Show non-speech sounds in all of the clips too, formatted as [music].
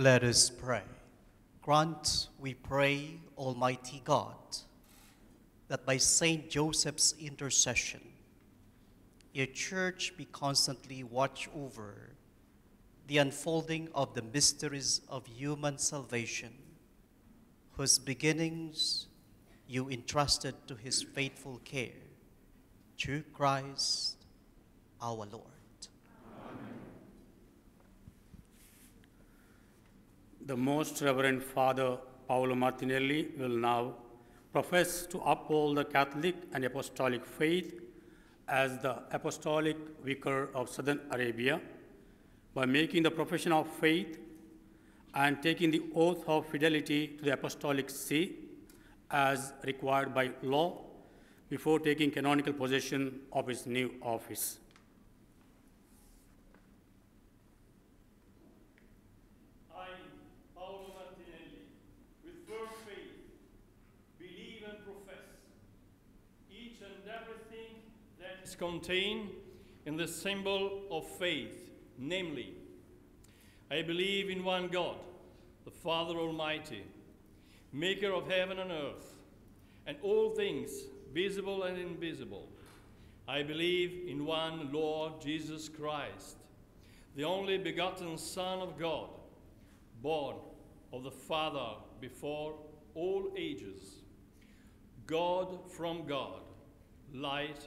Let us pray. Grant, we pray, Almighty God, that by Saint Joseph's intercession, your church be constantly watch over the unfolding of the mysteries of human salvation, whose beginnings you entrusted to his faithful care, through Christ our Lord. The Most Reverend Father Paolo Martinelli will now profess to uphold the Catholic and Apostolic faith as the Apostolic Vicar of Southern Arabia by making the profession of faith and taking the oath of fidelity to the Apostolic See as required by law before taking canonical possession of his new office. I, Paolo Martinelli, with firm faith, believe and profess each and everything that is contained in the symbol of faith, namely, I believe in one God, the Father Almighty, maker of heaven and earth, and all things, visible and invisible. I believe in one Lord Jesus Christ, the only begotten Son of God, born of the Father before all ages, God from God, light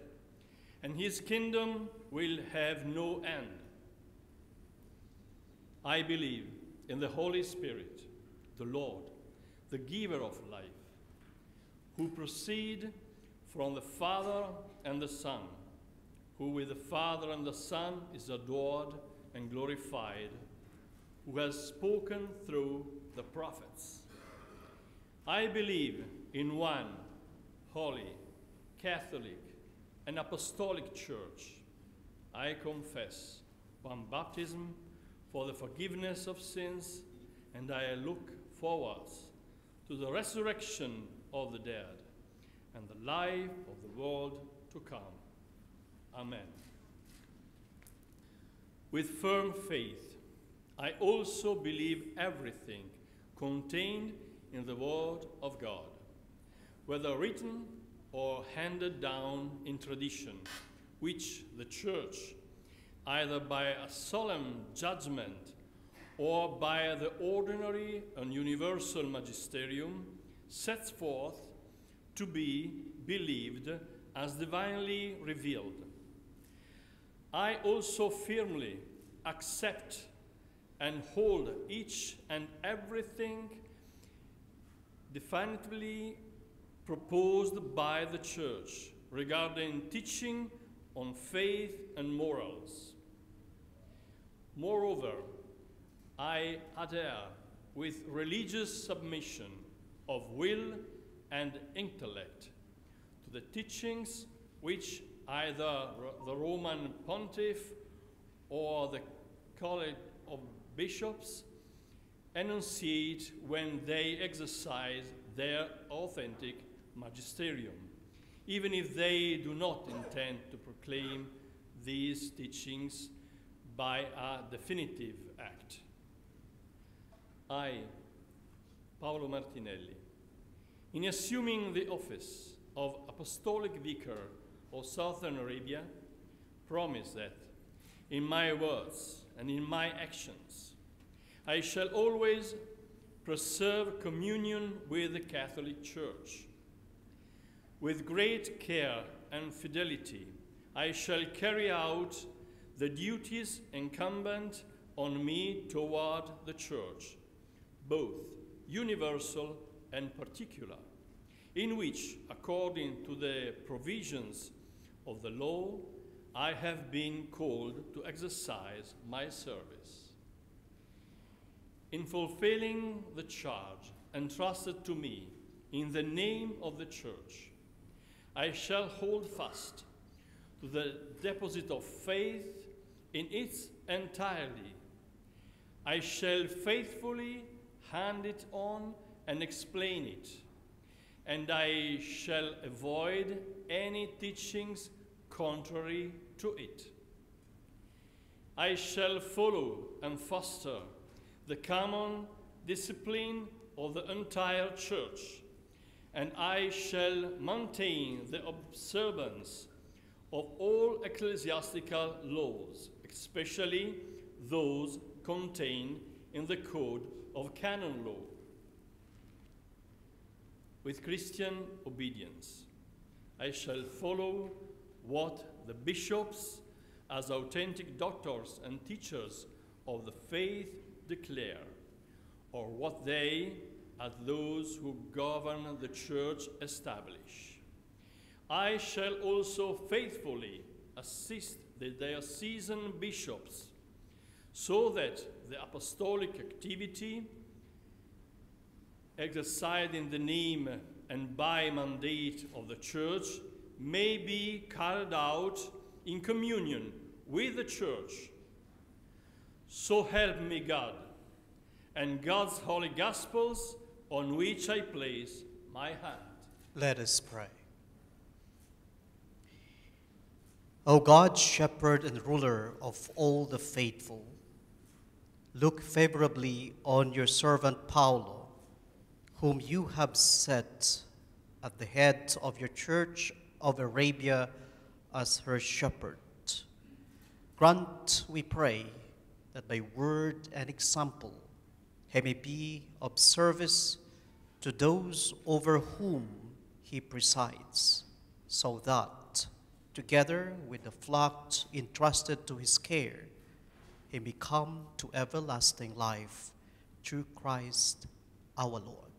and his kingdom will have no end. I believe in the Holy Spirit, the Lord, the giver of life, who proceed from the Father and the Son, who with the Father and the Son is adored and glorified, who has spoken through the prophets. I believe in one holy, Catholic, and Apostolic Church. I confess one baptism for the forgiveness of sins, and I look forward to the resurrection of the dead and the life of the world to come. Amen. With firm faith, I also believe everything contained in the Word of God, whether written or handed down in tradition, which the Church, either by a solemn judgment or by the ordinary and universal magisterium, sets forth to be believed as divinely revealed. I also firmly accept and hold each and everything definitively proposed by the Church regarding teaching on faith and morals. Moreover, I adhere with religious submission of will and intellect to the teachings which either the Roman pontiff or the College of Bishops enunciate when they exercise their authentic magisterium, even if they do not intend to proclaim these teachings by a definitive act. I, Paolo Martinelli, in assuming the office of Apostolic Vicar of Southern Arabia, promise that in my words and in my actions, I shall always preserve communion with the Catholic Church. With great care and fidelity, I shall carry out the duties incumbent on me toward the Church, both universal and particular, in which, according to the provisions of the law, I have been called to exercise my service. In fulfilling the charge entrusted to me in the name of the Church, I shall hold fast to the deposit of faith in its entirety. I shall faithfully hand it on and explain it, and I shall avoid any teachings contrary to it. I shall follow and foster the common discipline of the entire church, and I shall maintain the observance of all ecclesiastical laws, especially those contained in the Code of Canon Law, with Christian obedience. I shall follow what the bishops, as authentic doctors and teachers of the faith, declare, or what they, as those who govern the church, establish. I shall also faithfully assist the diocesan bishops so that the apostolic activity exercised in the name and by mandate of the church may be carried out in communion with the church. So help me God and God's holy gospels on which I place my hand. Let us pray. O God, shepherd and ruler of all the faithful, look favorably on your servant Paolo, whom you have set at the head of your church of Arabia as her shepherd. Grant, we pray, that by word and example he may be of service to those over whom he presides, so that, together with the flock entrusted to his care, he may come to everlasting life through Christ our Lord.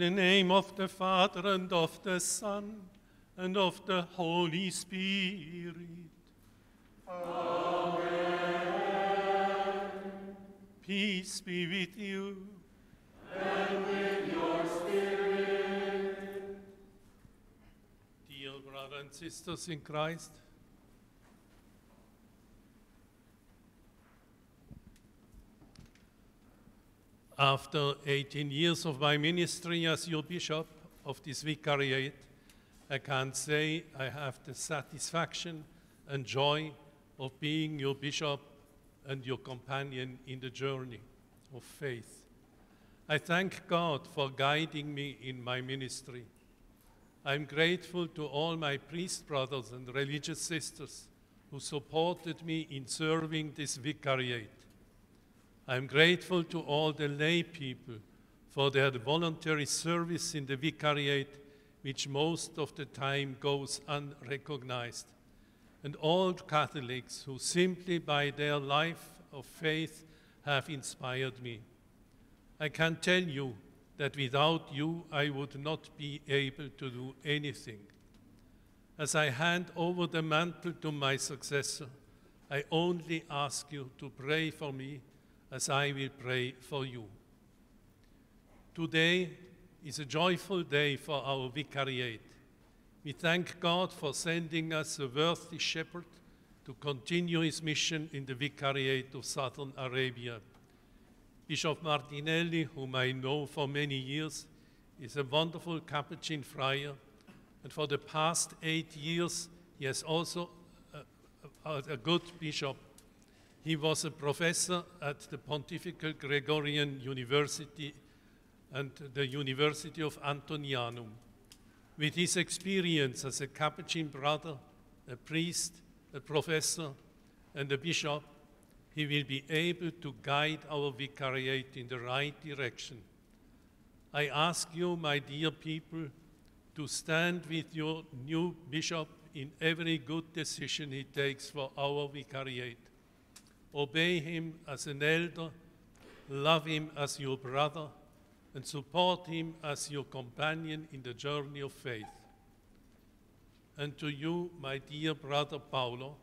The name of the Father and of the Son and of the Holy Spirit. Amen. Peace be with you. And with your spirit. Dear brothers and sisters in Christ, After 18 years of my ministry as your bishop of this vicariate, I can say I have the satisfaction and joy of being your bishop and your companion in the journey of faith. I thank God for guiding me in my ministry. I'm grateful to all my priest brothers and religious sisters who supported me in serving this vicariate. I'm grateful to all the lay people for their voluntary service in the vicariate, which most of the time goes unrecognized, and all Catholics who simply by their life of faith have inspired me. I can tell you that without you I would not be able to do anything. As I hand over the mantle to my successor, I only ask you to pray for me as I will pray for you. Today is a joyful day for our vicariate. We thank God for sending us a worthy shepherd to continue his mission in the vicariate of southern Arabia. Bishop Martinelli, whom I know for many years, is a wonderful Capuchin friar, and for the past eight years, he has also a, a, a good bishop he was a professor at the Pontifical Gregorian University and the University of Antonianum. With his experience as a Capuchin brother, a priest, a professor, and a bishop, he will be able to guide our vicariate in the right direction. I ask you, my dear people, to stand with your new bishop in every good decision he takes for our vicariate. Obey him as an elder, love him as your brother, and support him as your companion in the journey of faith. And to you, my dear brother Paolo,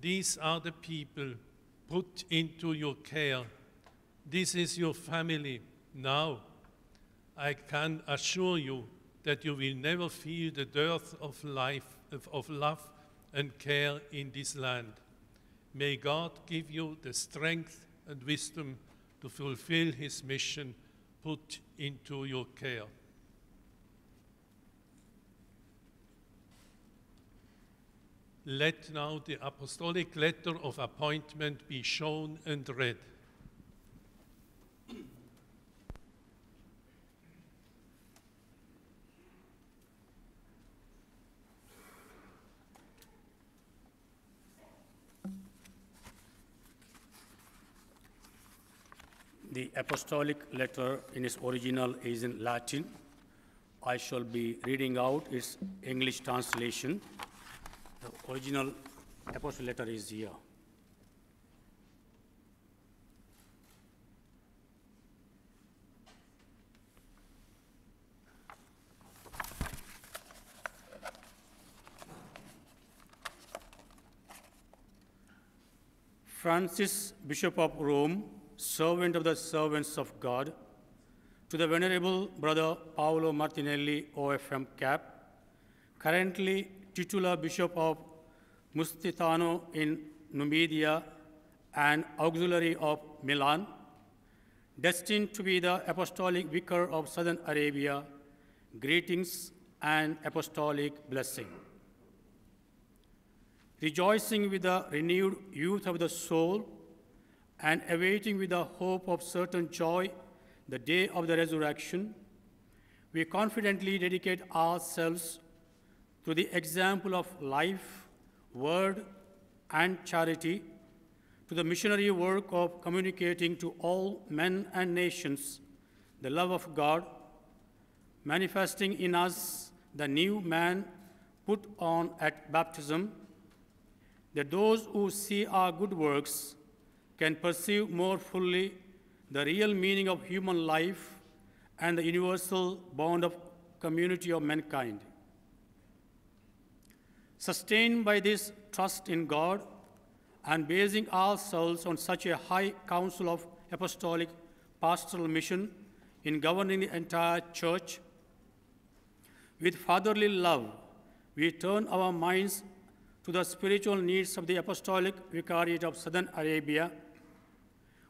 these are the people put into your care. This is your family now. I can assure you that you will never feel the dearth of life, of, of love and care in this land. May God give you the strength and wisdom to fulfill his mission put into your care. Let now the apostolic letter of appointment be shown and read. The apostolic letter in its original is in Latin. I shall be reading out its English translation. The original apostolic letter is here. Francis, Bishop of Rome, servant of the servants of God, to the Venerable Brother Paolo Martinelli, OFM Cap, currently titular Bishop of Mustitano in Numidia and auxiliary of Milan, destined to be the apostolic vicar of southern Arabia, greetings and apostolic blessing. Rejoicing with the renewed youth of the soul, and awaiting with the hope of certain joy the day of the resurrection, we confidently dedicate ourselves to the example of life, word, and charity, to the missionary work of communicating to all men and nations the love of God, manifesting in us the new man put on at baptism, that those who see our good works can perceive more fully the real meaning of human life and the universal bond of community of mankind. Sustained by this trust in God and basing ourselves on such a high council of apostolic pastoral mission in governing the entire church, with fatherly love, we turn our minds to the spiritual needs of the Apostolic Vicariate of Southern Arabia,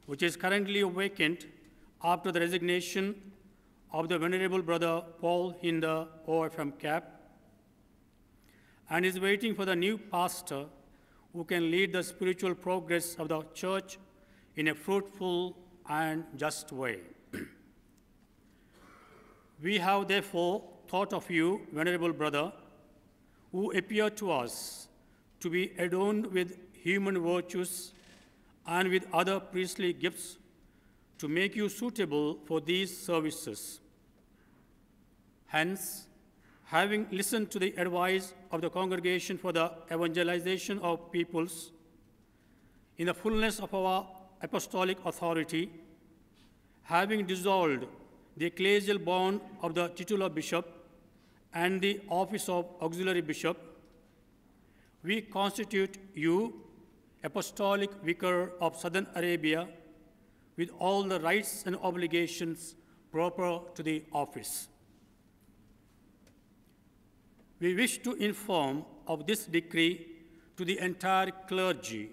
which is currently vacant after the resignation of the Venerable Brother Paul Hinder OFM CAP, and is waiting for the new pastor who can lead the spiritual progress of the church in a fruitful and just way. [clears throat] we have therefore thought of you, Venerable Brother, who appear to us to be adorned with human virtues and with other priestly gifts to make you suitable for these services. Hence, having listened to the advice of the Congregation for the Evangelization of Peoples, in the fullness of our apostolic authority, having dissolved the ecclesial bond of the titular bishop and the office of auxiliary bishop, we constitute you apostolic vicar of Southern Arabia with all the rights and obligations proper to the office. We wish to inform of this decree to the entire clergy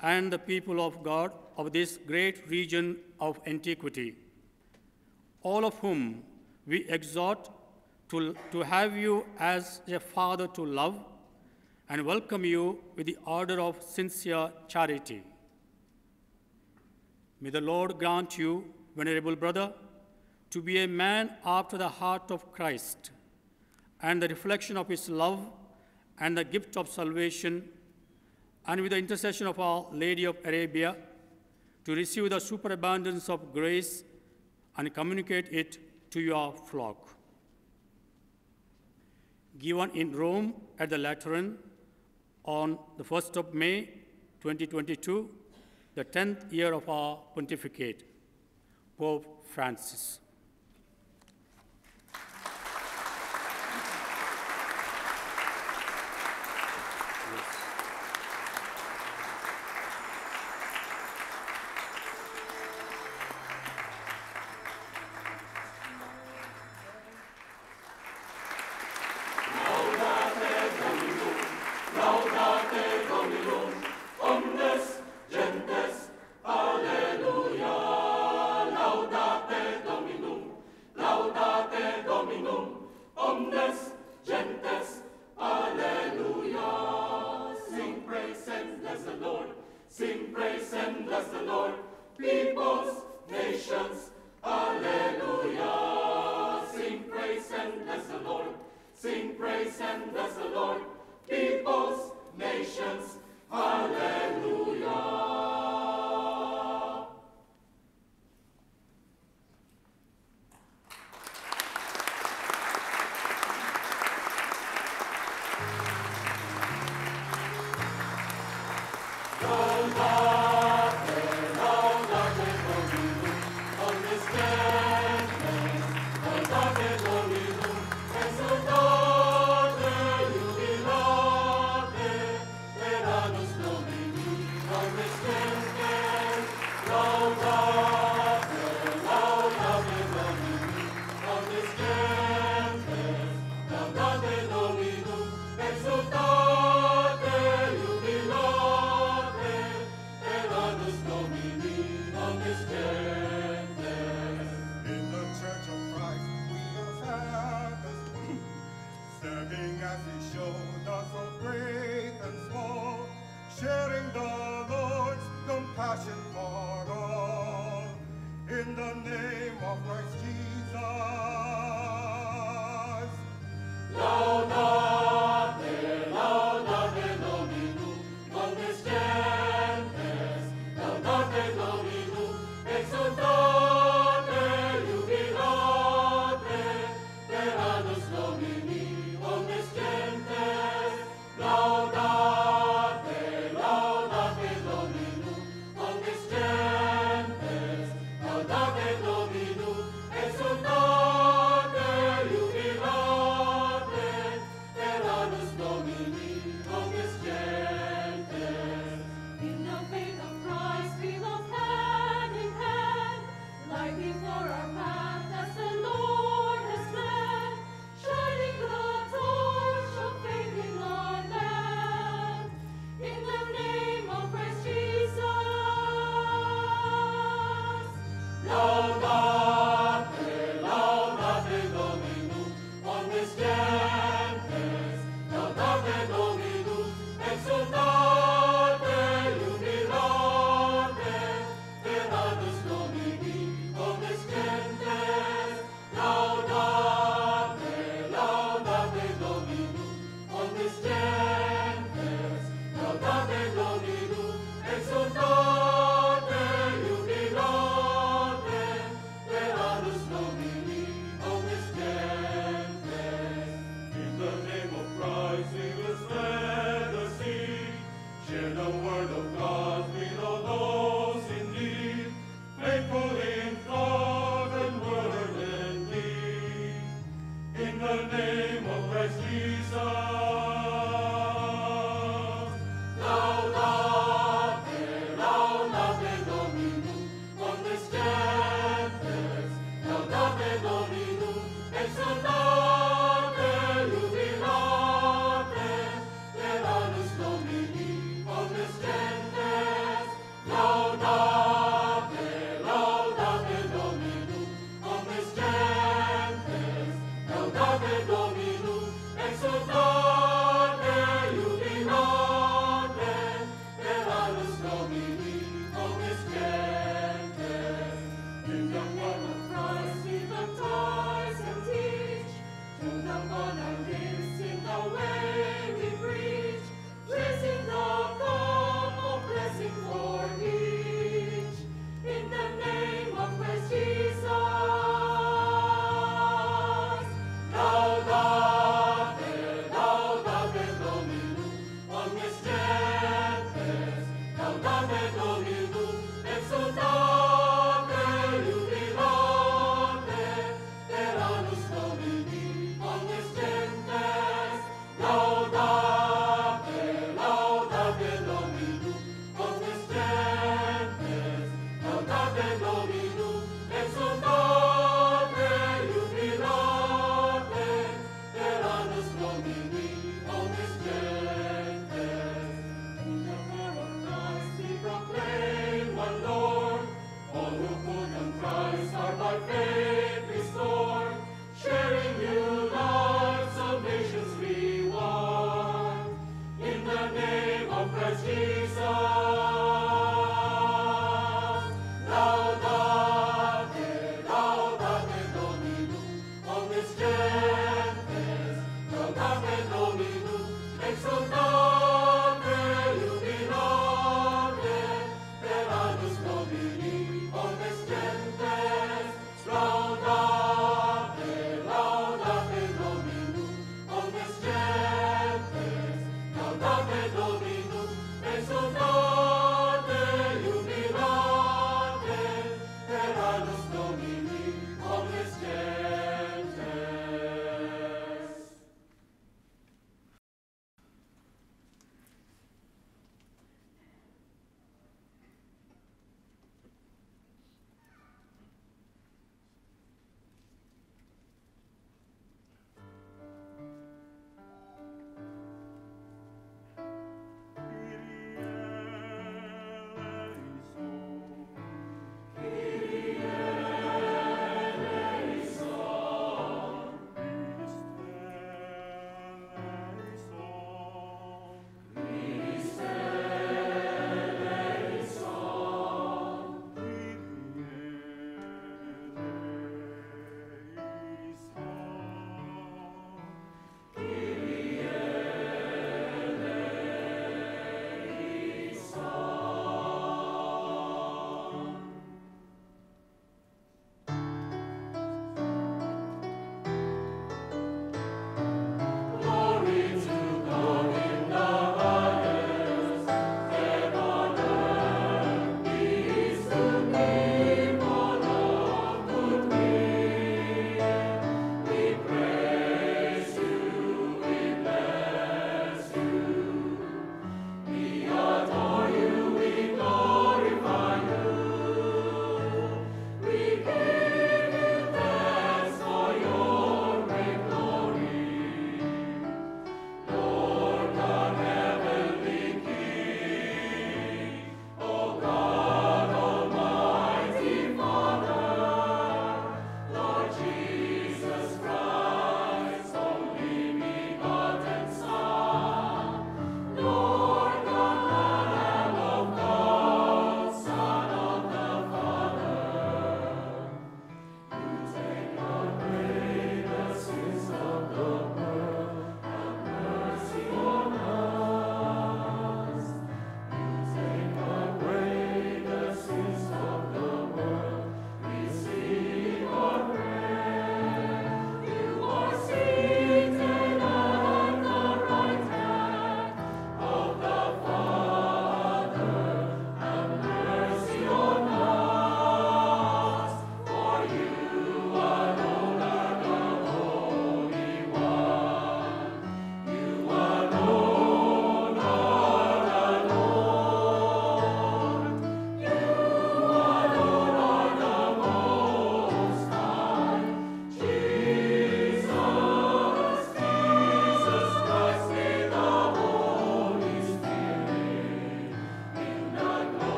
and the people of God of this great region of antiquity, all of whom we exhort to, to have you as a father to love and welcome you with the order of sincere charity. May the Lord grant you, venerable brother, to be a man after the heart of Christ and the reflection of his love and the gift of salvation, and with the intercession of Our Lady of Arabia, to receive the superabundance of grace and communicate it to your flock. Given in Rome at the Lateran on the 1st of May 2022, the 10th year of our pontificate, Pope Francis.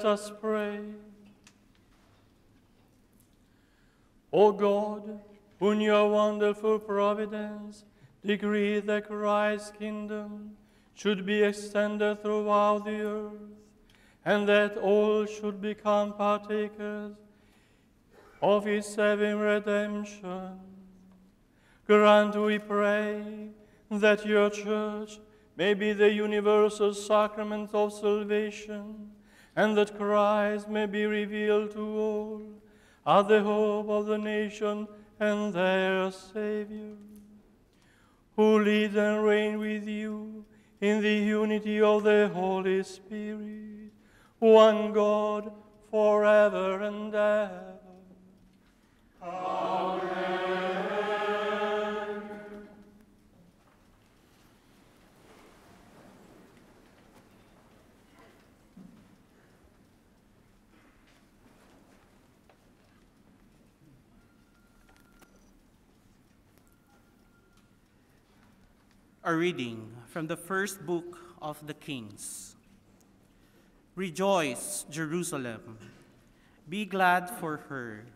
Let us pray. O God, who in your wonderful providence decreed that Christ's kingdom should be extended throughout the earth, and that all should become partakers of his saving redemption. Grant, we pray, that your church may be the universal sacrament of salvation, and that Christ may be revealed to all as the hope of the nation and their Savior, who live and reign with you in the unity of the Holy Spirit, one God, forever and ever. A reading from the first book of the Kings. Rejoice, Jerusalem. Be glad for her,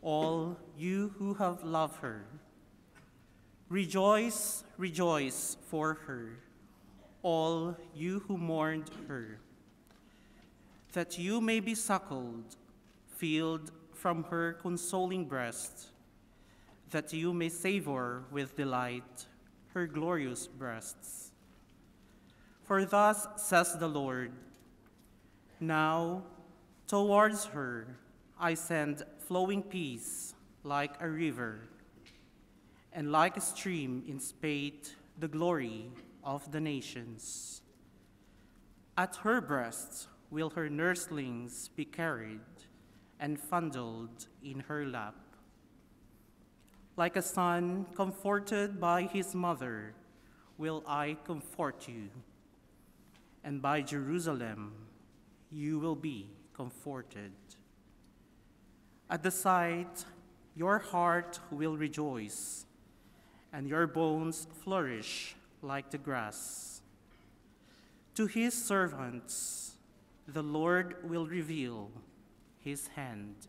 all you who have loved her. Rejoice, rejoice for her, all you who mourned her, that you may be suckled, filled from her consoling breast, that you may savor with delight her glorious breasts. For thus says the Lord, Now towards her I send flowing peace like a river, and like a stream in spate the glory of the nations. At her breast will her nurslings be carried and fondled in her lap. Like a son comforted by his mother, will I comfort you, and by Jerusalem you will be comforted. At the sight, your heart will rejoice, and your bones flourish like the grass. To his servants, the Lord will reveal his hand.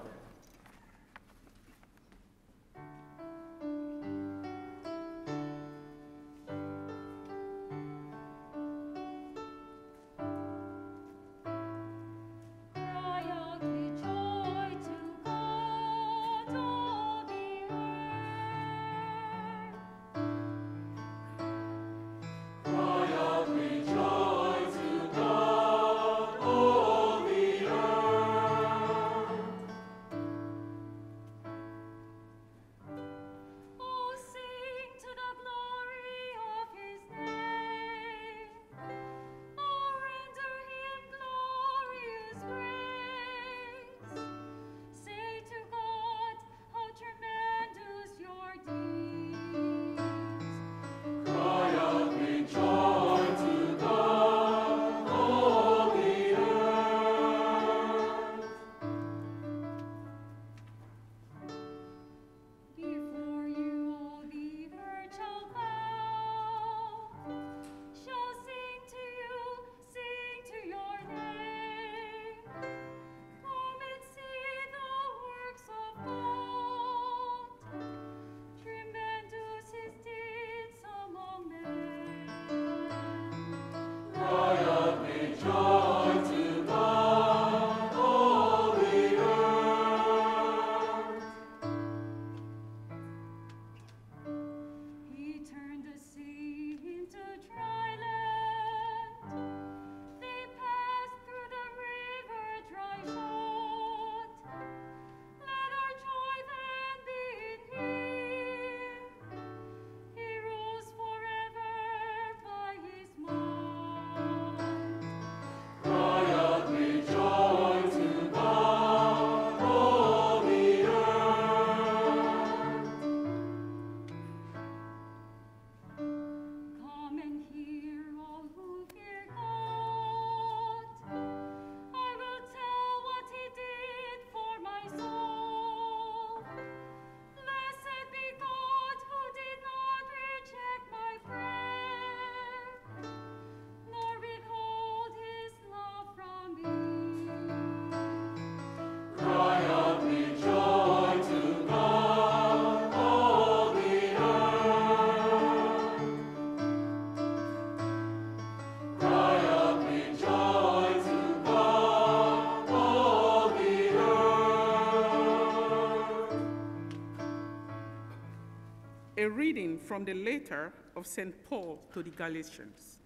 A reading from the letter of St. Paul to the Galatians.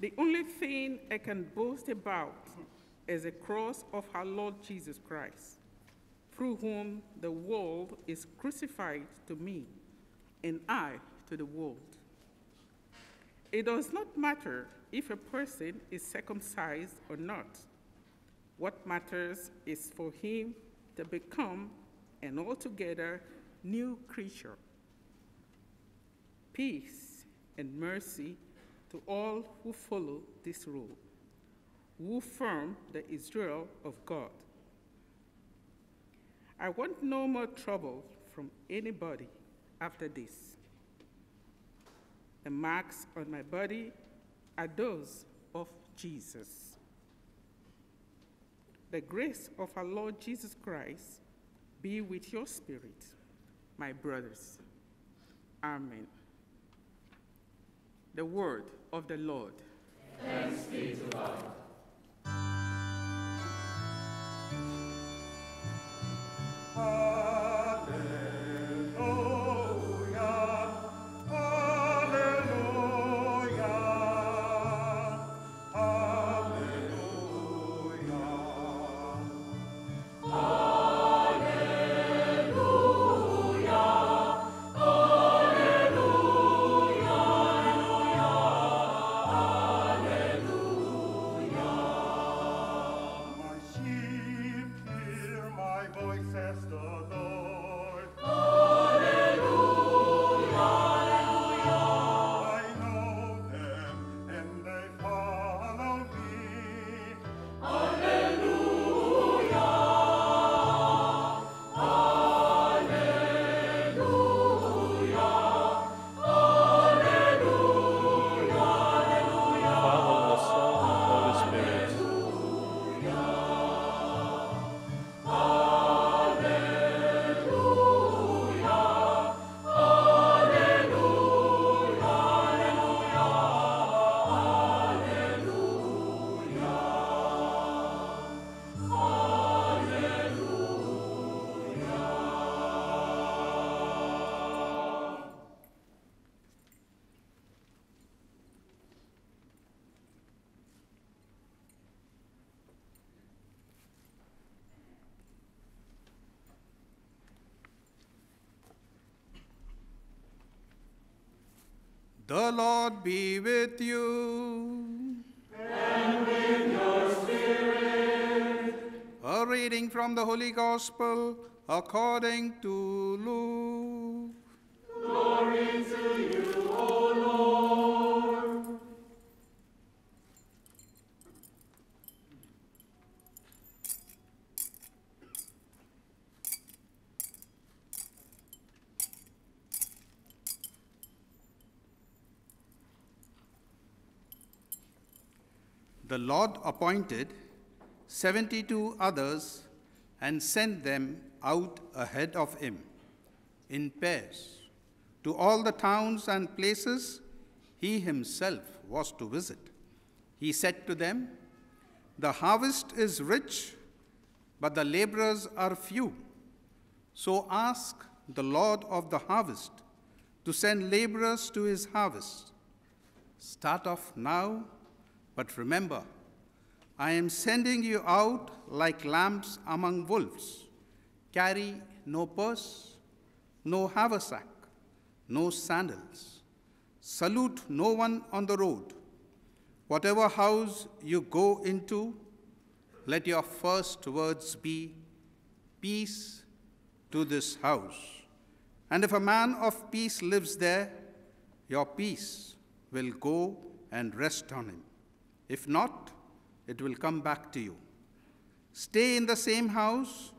The only thing I can boast about is the cross of our Lord Jesus Christ, through whom the world is crucified to me, and I to the world. It does not matter if a person is circumcised or not. What matters is for him to become an altogether new creature. Peace and mercy to all who follow this rule, who form the Israel of God. I want no more trouble from anybody after this. The marks on my body are those of Jesus. The grace of our Lord Jesus Christ be with your spirit, my brothers. Amen. The word of the Lord. My The Lord be with you. And with your spirit. A reading from the Holy Gospel according to Luke. Lord appointed 72 others and sent them out ahead of him in pairs to all the towns and places he himself was to visit. He said to them, The harvest is rich, but the laborers are few. So ask the Lord of the harvest to send laborers to his harvest. Start off now, but remember, I am sending you out like lambs among wolves. Carry no purse, no haversack, no sandals. Salute no one on the road. Whatever house you go into, let your first words be, Peace to this house. And if a man of peace lives there, your peace will go and rest on him. If not, it will come back to you. Stay in the same house,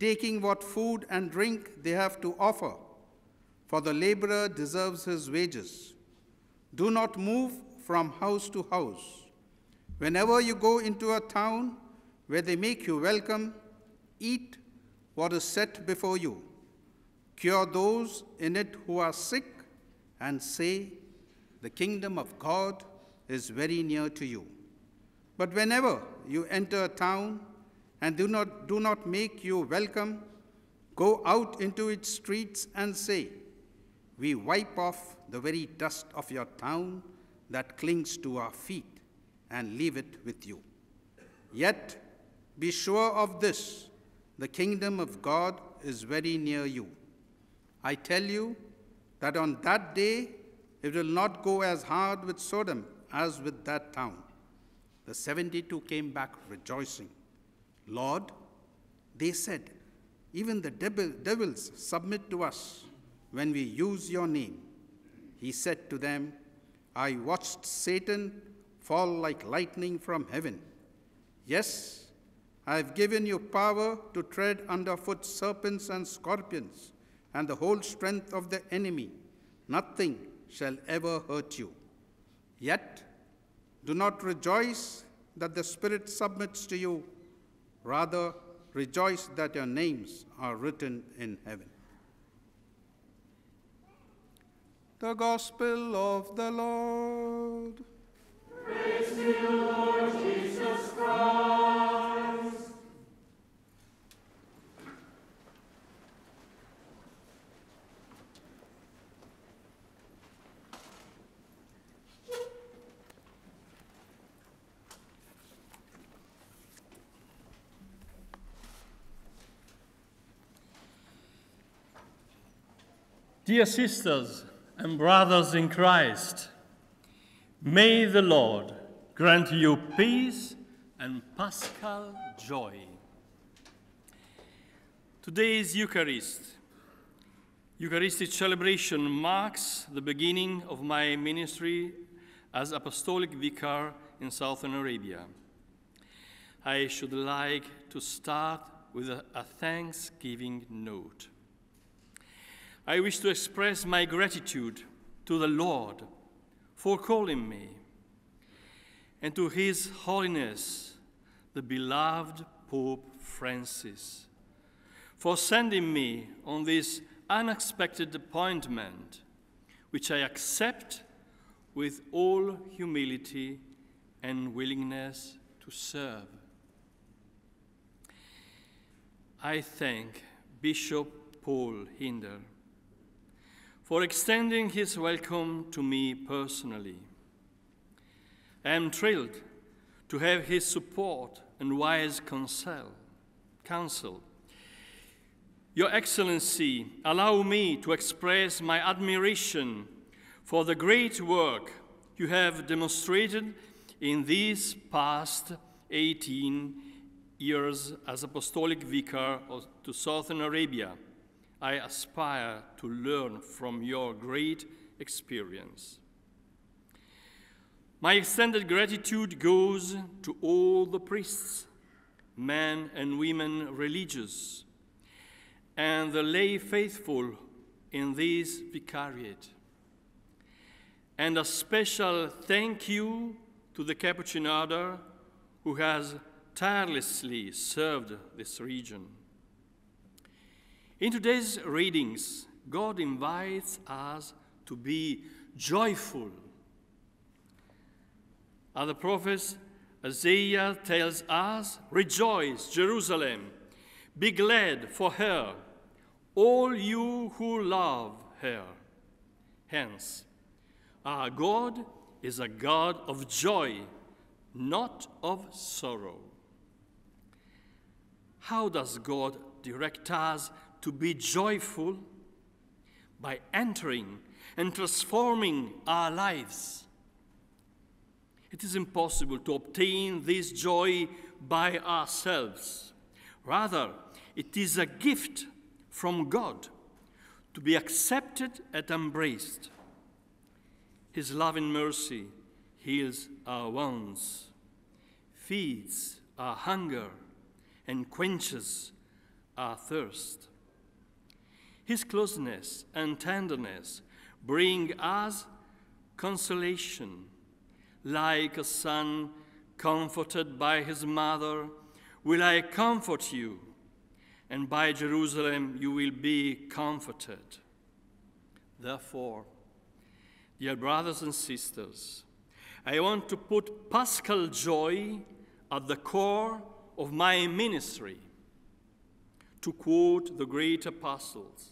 taking what food and drink they have to offer, for the laborer deserves his wages. Do not move from house to house. Whenever you go into a town where they make you welcome, eat what is set before you. Cure those in it who are sick, and say, The kingdom of God is very near to you. But whenever you enter a town and do not, do not make you welcome, Go out into its streets and say, We wipe off the very dust of your town that clings to our feet and leave it with you. Yet be sure of this the kingdom of God is very near you. I tell you that on that day it will not go as hard with Sodom as with that town. The 72 came back rejoicing. Lord, they said, even the devil, devils submit to us when we use your name. He said to them, I watched Satan fall like lightning from heaven. Yes, I have given you power to tread underfoot serpents and scorpions and the whole strength of the enemy. Nothing shall ever hurt you. Yet, do not rejoice that the Spirit submits to you. Rather, rejoice that your names are written in heaven. The Gospel of the Lord. Dear sisters and brothers in Christ, may the Lord grant you peace and paschal joy. Today's Eucharist, Eucharistic celebration marks the beginning of my ministry as apostolic vicar in Southern Arabia. I should like to start with a, a thanksgiving note. I wish to express my gratitude to the Lord for calling me and to His Holiness, the beloved Pope Francis, for sending me on this unexpected appointment, which I accept with all humility and willingness to serve. I thank Bishop Paul Hinder for extending his welcome to me personally. I am thrilled to have his support and wise counsel. Your Excellency, allow me to express my admiration for the great work you have demonstrated in these past 18 years as apostolic vicar to Southern Arabia. I aspire to learn from your great experience. My extended gratitude goes to all the priests, men and women religious, and the lay faithful in this vicariate. And a special thank you to the Capuchin Order who has tirelessly served this region. In today's readings, God invites us to be joyful. As the prophet Isaiah tells us, Rejoice, Jerusalem, be glad for her, all you who love her. Hence, our God is a God of joy, not of sorrow. How does God direct us to be joyful? By entering and transforming our lives. It is impossible to obtain this joy by ourselves. Rather, it is a gift from God to be accepted and embraced. His love and mercy heals our wounds, feeds our hunger, and quenches our thirst. His closeness and tenderness bring us consolation. Like a son comforted by his mother, will I comfort you, and by Jerusalem you will be comforted. Therefore, dear brothers and sisters, I want to put paschal joy at the core of my ministry to quote the great apostles.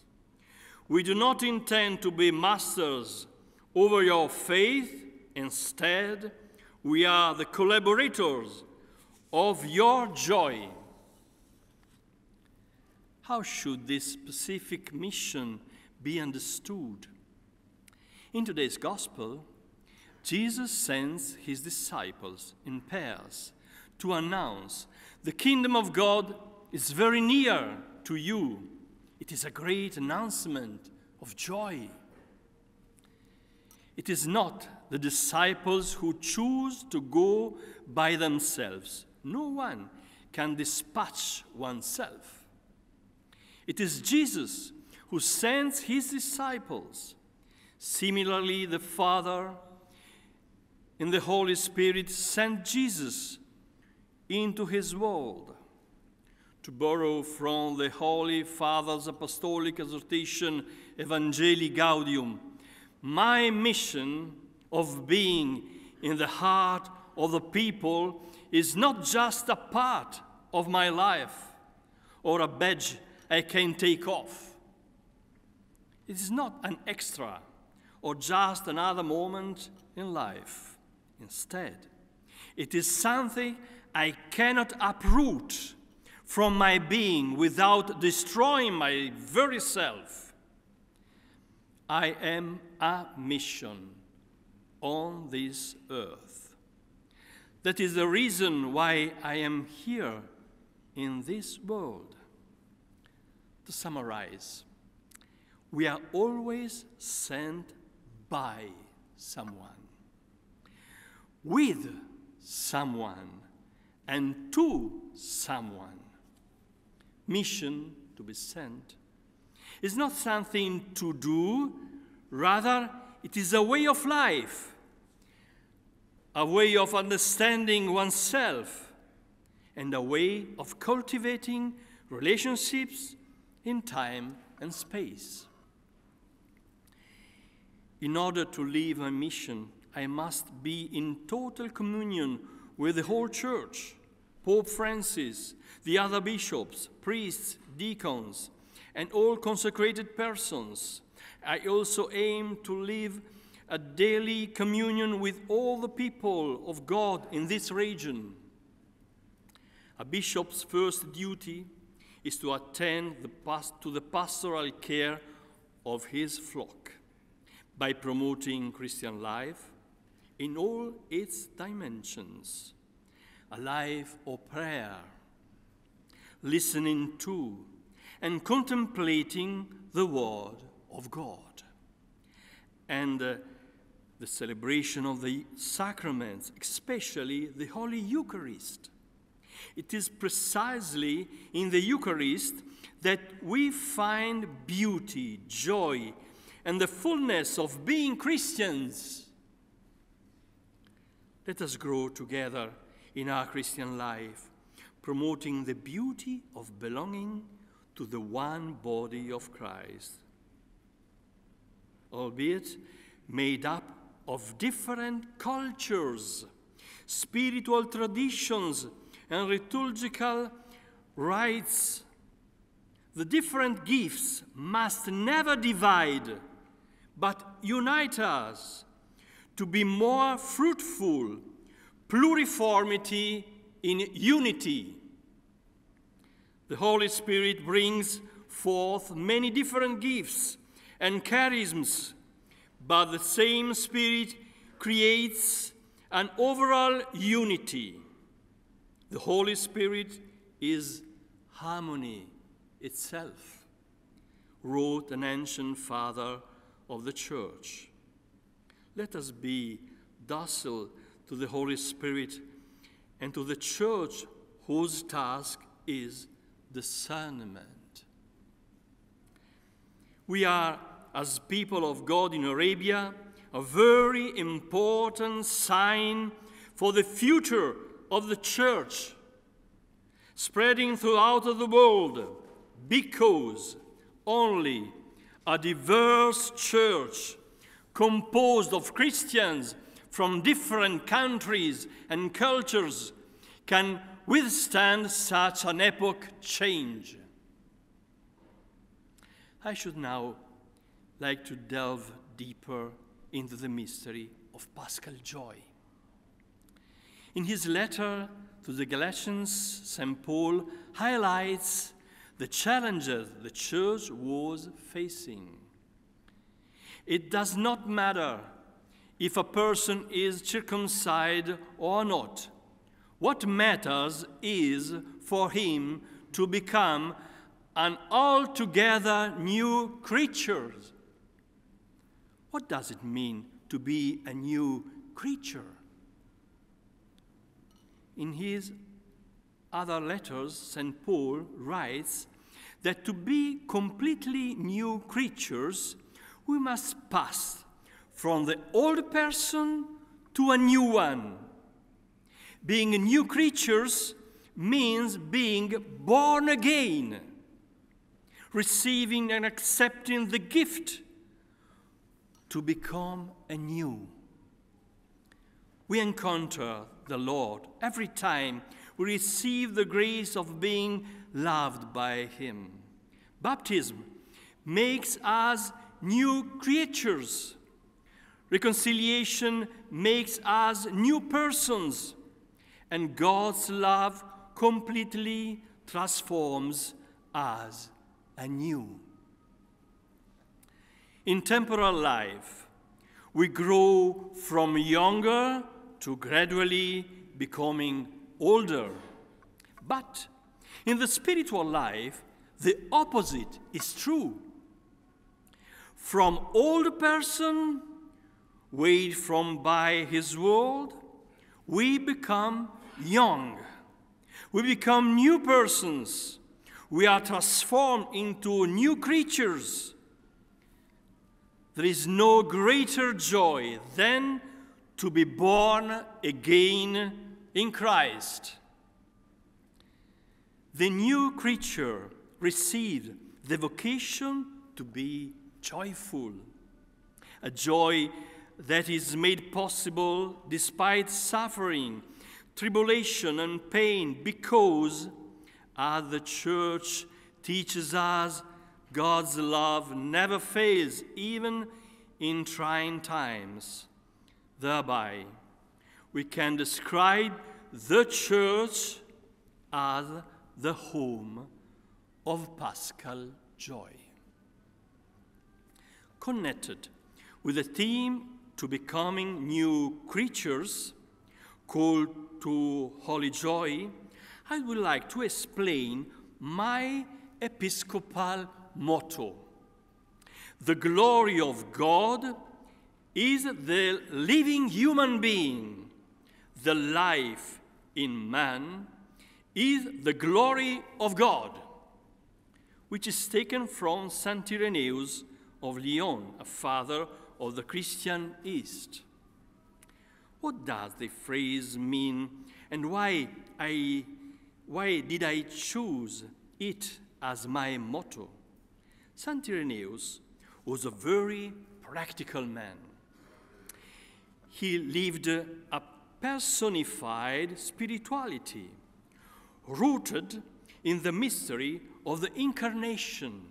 We do not intend to be masters over your faith. Instead, we are the collaborators of your joy. How should this specific mission be understood? In today's gospel, Jesus sends his disciples in pairs to announce the kingdom of God is very near to you. It is a great announcement of joy. It is not the disciples who choose to go by themselves. No one can dispatch oneself. It is Jesus who sends his disciples. Similarly, the Father in the Holy Spirit sent Jesus into his world. To borrow from the Holy Father's apostolic exhortation, Evangelii Gaudium, my mission of being in the heart of the people is not just a part of my life or a badge I can take off. It is not an extra or just another moment in life. Instead, it is something I cannot uproot from my being without destroying my very self. I am a mission on this earth. That is the reason why I am here in this world. To summarize, we are always sent by someone, with someone, and to someone. Mission to be sent. Is not something to do, rather, it is a way of life, a way of understanding oneself, and a way of cultivating relationships in time and space. In order to live a mission, I must be in total communion with the whole church, Pope Francis, the other bishops, priests, deacons, and all consecrated persons. I also aim to live a daily communion with all the people of God in this region. A bishop's first duty is to attend the to the pastoral care of his flock by promoting Christian life in all its dimensions a life of prayer, listening to and contemplating the Word of God, and uh, the celebration of the sacraments, especially the Holy Eucharist. It is precisely in the Eucharist that we find beauty, joy, and the fullness of being Christians. Let us grow together in our Christian life, promoting the beauty of belonging to the one body of Christ, albeit made up of different cultures, spiritual traditions, and liturgical rites. The different gifts must never divide, but unite us to be more fruitful, pluriformity in unity. The Holy Spirit brings forth many different gifts and charisms, but the same Spirit creates an overall unity. The Holy Spirit is harmony itself, wrote an ancient father of the church. Let us be docile to the Holy Spirit and to the church whose task is discernment. We are, as people of God in Arabia, a very important sign for the future of the church, spreading throughout the world, because only a diverse church composed of Christians from different countries and cultures can withstand such an epoch change. I should now like to delve deeper into the mystery of Paschal joy. In his letter to the Galatians, St. Paul highlights the challenges the church was facing. It does not matter if a person is circumcised or not. What matters is for him to become an altogether new creature. What does it mean to be a new creature? In his other letters, St. Paul writes that to be completely new creatures, we must pass from the old person to a new one. Being new creatures means being born again, receiving and accepting the gift to become anew. We encounter the Lord every time we receive the grace of being loved by Him. Baptism makes us new creatures. Reconciliation makes us new persons. And God's love completely transforms us anew. In temporal life, we grow from younger to gradually becoming older. But in the spiritual life, the opposite is true. From old person, weighed from by his world, we become young. We become new persons. We are transformed into new creatures. There is no greater joy than to be born again in Christ. The new creature received the vocation to be joyful, a joy that is made possible despite suffering, tribulation, and pain, because, as the church teaches us, God's love never fails, even in trying times. Thereby, we can describe the church as the home of Paschal joy. Connected with the theme to becoming new creatures, called to holy joy, I would like to explain my episcopal motto. The glory of God is the living human being. The life in man is the glory of God, which is taken from Saint Irenaeus of Lyon, a father of the Christian East. What does the phrase mean and why, I, why did I choose it as my motto? Saint Irenaeus was a very practical man. He lived a personified spirituality rooted in the mystery of the incarnation.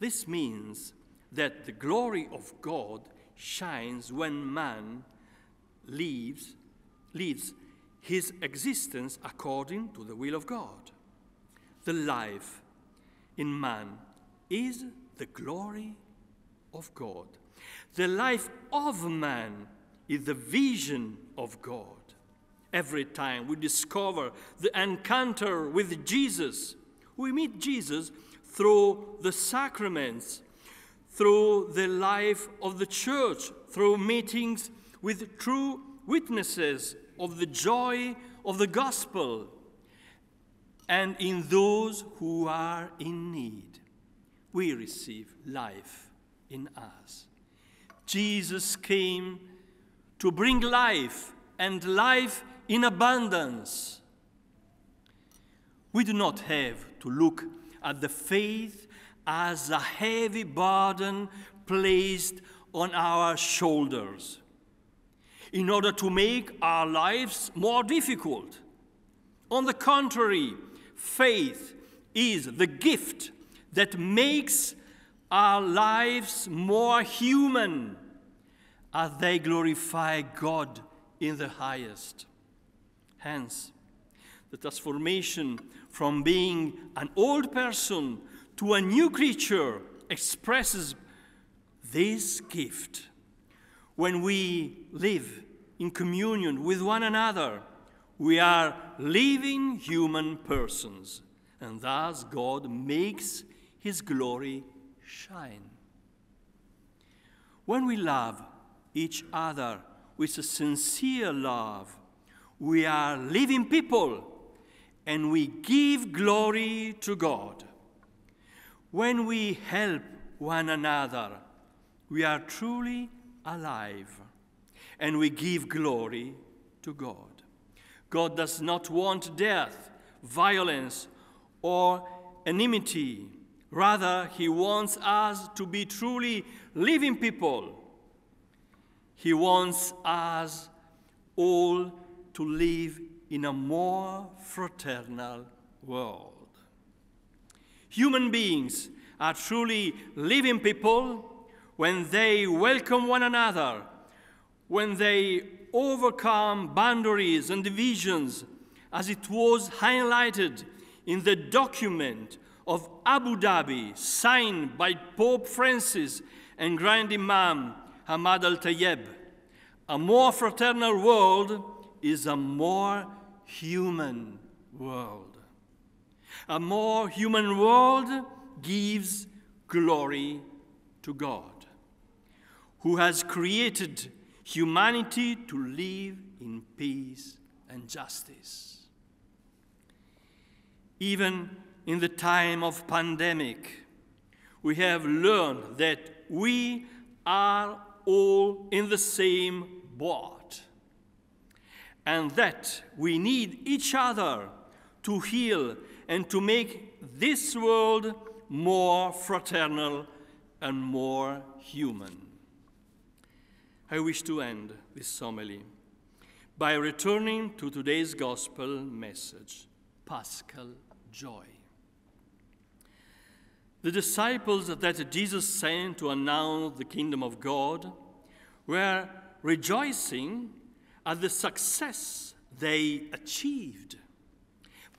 This means that the glory of God shines when man lives, lives his existence according to the will of God. The life in man is the glory of God. The life of man is the vision of God. Every time we discover the encounter with Jesus, we meet Jesus through the sacraments, through the life of the church, through meetings with true witnesses of the joy of the gospel, and in those who are in need, we receive life in us. Jesus came to bring life and life in abundance. We do not have to look at the faith as a heavy burden placed on our shoulders in order to make our lives more difficult. On the contrary, faith is the gift that makes our lives more human as they glorify God in the highest. Hence, the transformation from being an old person to a new creature expresses this gift. When we live in communion with one another, we are living human persons, and thus God makes his glory shine. When we love each other with a sincere love, we are living people and we give glory to God. When we help one another, we are truly alive and we give glory to God. God does not want death, violence, or enmity. Rather, He wants us to be truly living people. He wants us all to live in a more fraternal world. Human beings are truly living people when they welcome one another, when they overcome boundaries and divisions, as it was highlighted in the document of Abu Dhabi signed by Pope Francis and Grand Imam Ahmad Al Tayeb. A more fraternal world is a more human world. A more human world gives glory to God, who has created humanity to live in peace and justice. Even in the time of pandemic, we have learned that we are all in the same boat and that we need each other to heal and to make this world more fraternal and more human. I wish to end this homily by returning to today's gospel message Paschal joy. The disciples that Jesus sent to announce the kingdom of God were rejoicing at the success they achieved.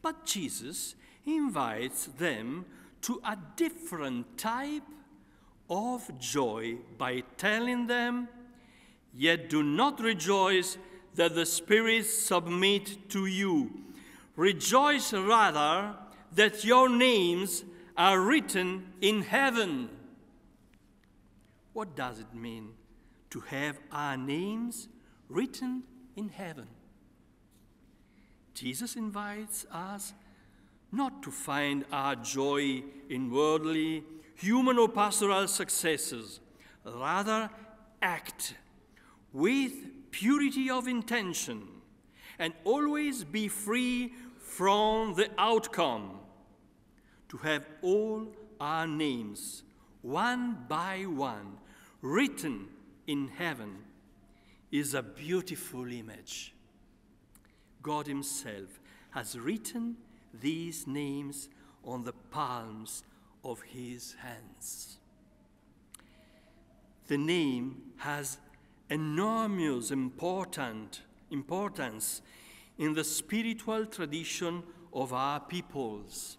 But Jesus invites them to a different type of joy by telling them, Yet do not rejoice that the spirits submit to you. Rejoice rather that your names are written in heaven. What does it mean to have our names written in heaven? Jesus invites us not to find our joy in worldly, human, or pastoral successes, rather, act with purity of intention and always be free from the outcome. To have all our names, one by one, written in heaven is a beautiful image. God Himself has written these names on the palms of His hands. The name has enormous important, importance in the spiritual tradition of our peoples.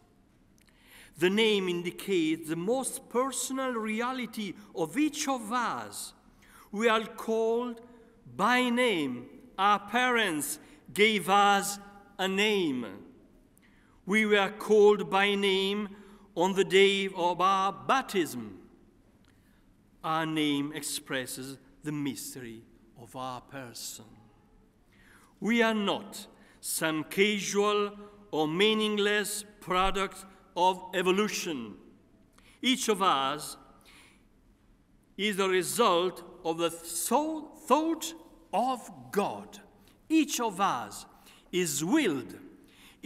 The name indicates the most personal reality of each of us. We are called by name. Our parents gave us a name. We were called by name on the day of our baptism. Our name expresses the mystery of our person. We are not some casual or meaningless product of evolution. Each of us is the result of the thought of God. Each of us is willed.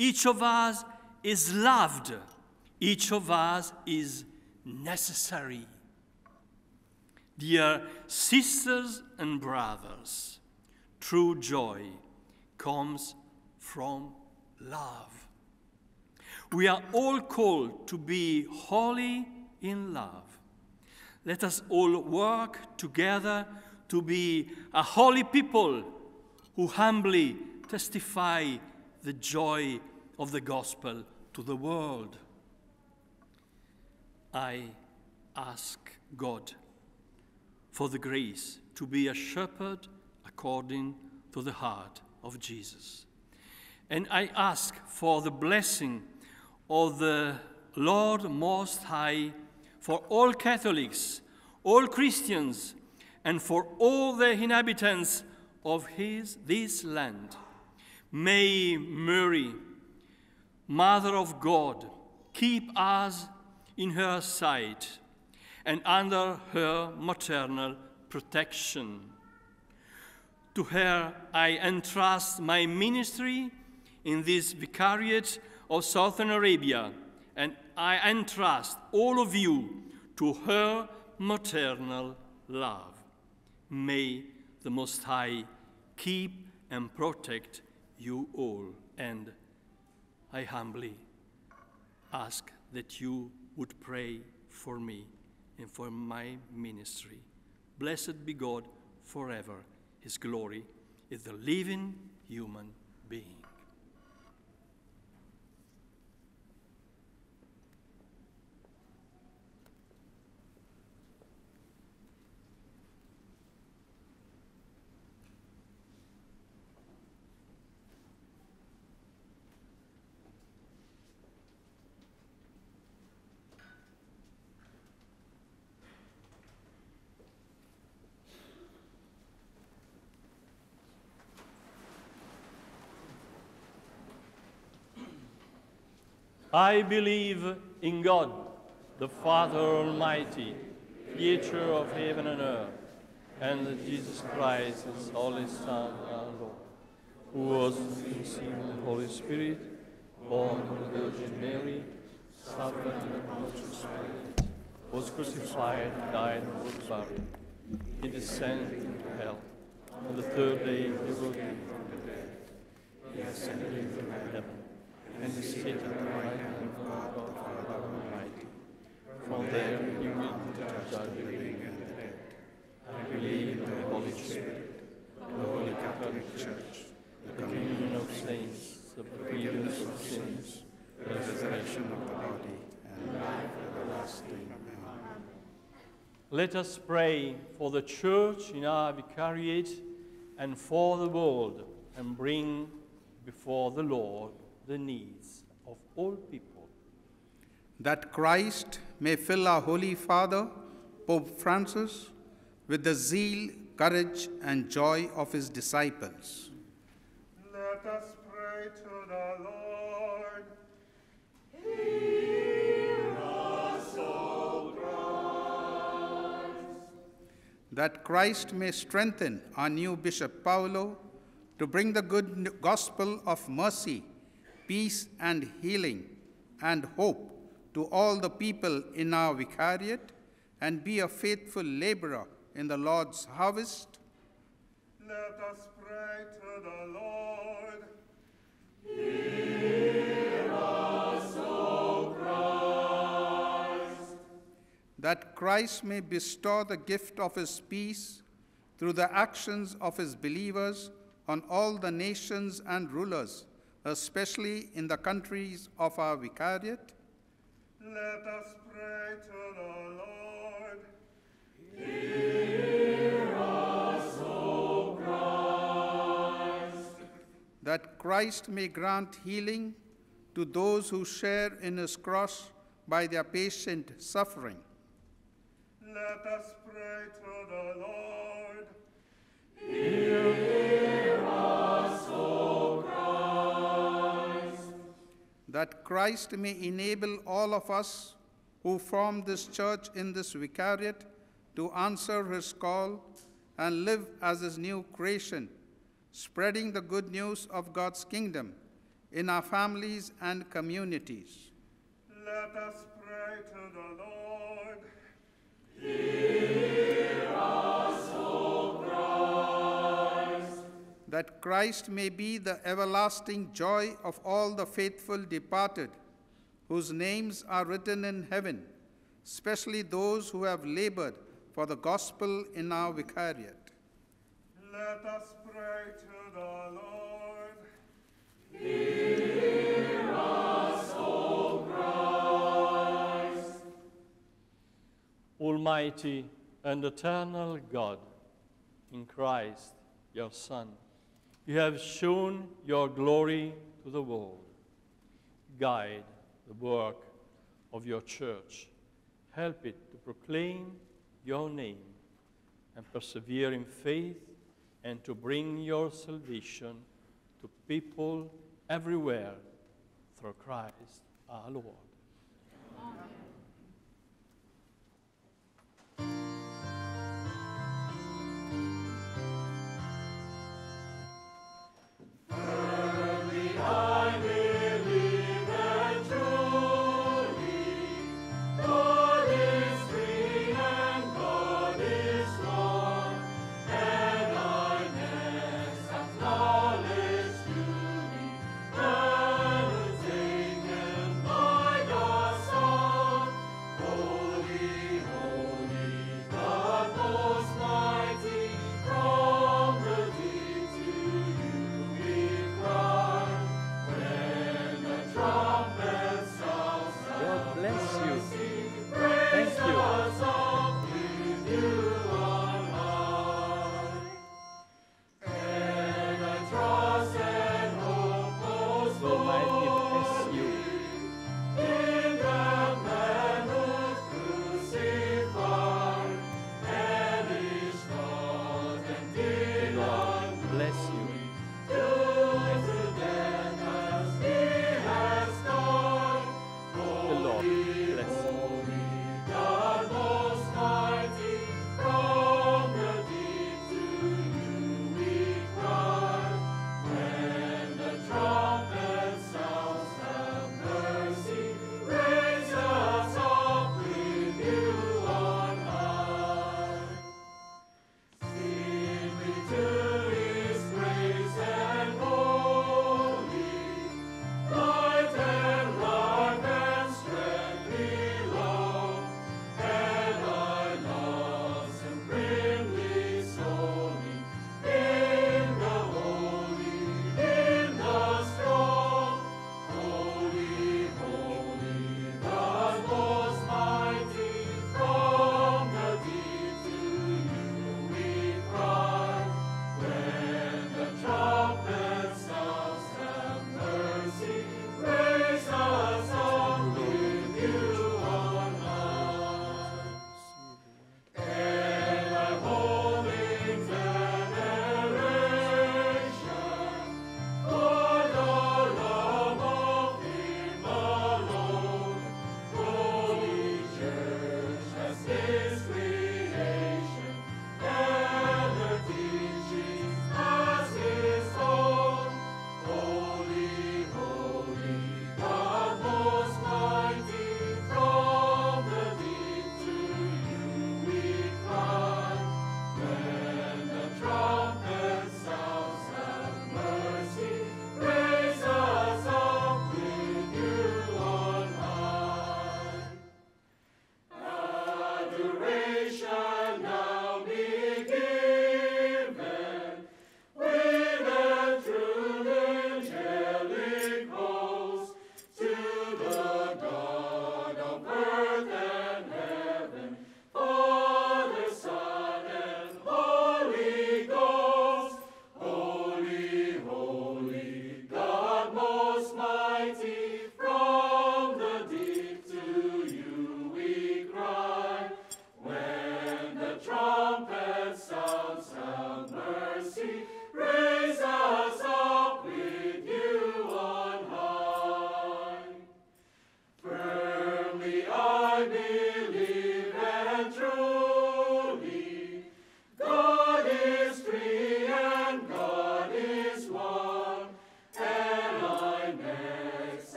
Each of us is loved. Each of us is necessary. Dear sisters and brothers, true joy comes from love. We are all called to be holy in love. Let us all work together to be a holy people who humbly testify the joy of the gospel to the world. I ask God for the grace to be a shepherd according to the heart of Jesus. And I ask for the blessing of the Lord Most High for all Catholics, all Christians, and for all the inhabitants of his, this land. May Mary, Mother of God, keep us in her sight and under her maternal protection. To her I entrust my ministry in this vicariate of Southern Arabia, and I entrust all of you to her maternal love. May the Most High keep and protect you all, and I humbly ask that you would pray for me and for my ministry. Blessed be God forever. His glory is the living human being. I believe in God, the Father Almighty, creator of heaven and earth, and Jesus Christ, his only Son, our Lord, who was conceived in the Holy Spirit, born of the Virgin Mary, suffered under Pontius Pilate, was crucified, died, and was buried. He descended into hell. On the third day he rose from the dead. He ascended into heaven and is seated at the right hand of God, the Father Almighty. From there he will judge the living and the dead. I believe in the Holy Spirit, the Holy Catholic Church, the communion of saints, the forgiveness of sins, the resurrection of the body, and life everlasting. Amen. Let us pray for the Church in our vicariate and for the world, and bring before the Lord the needs of all people. that Christ may fill our Holy Father, Pope Francis, with the zeal, courage, and joy of his disciples. Let us pray to the Lord. that Christ may strengthen our new Bishop Paolo to bring the good gospel of mercy, peace, and healing and hope to all the people in our vicariate and be a faithful laborer in the Lord's harvest. Let us pray to the Lord. Hear us, O Christ. that Christ may bestow the gift of his peace through the actions of his believers on all the nations and rulers, especially in the countries of our vicariate, Let us pray to the Lord. that Christ may grant healing to those who share in his cross by their patient suffering, Let us pray to the Lord. That Christ may enable all of us who form this church in this vicariate to answer his call and live as his new creation, spreading the good news of God's kingdom in our families and communities. Let us pray to the Lord. That Christ may be the everlasting joy of all the faithful departed, whose names are written in heaven, especially those who have labored for the gospel in our vicariate. Let us pray to the Lord. Hear us, O Christ. Almighty and eternal God, in Christ, your Son, you have shown your glory to the world. Guide the work of your church. Help it to proclaim your name and persevere in faith and to bring your salvation to people everywhere through Christ our Lord.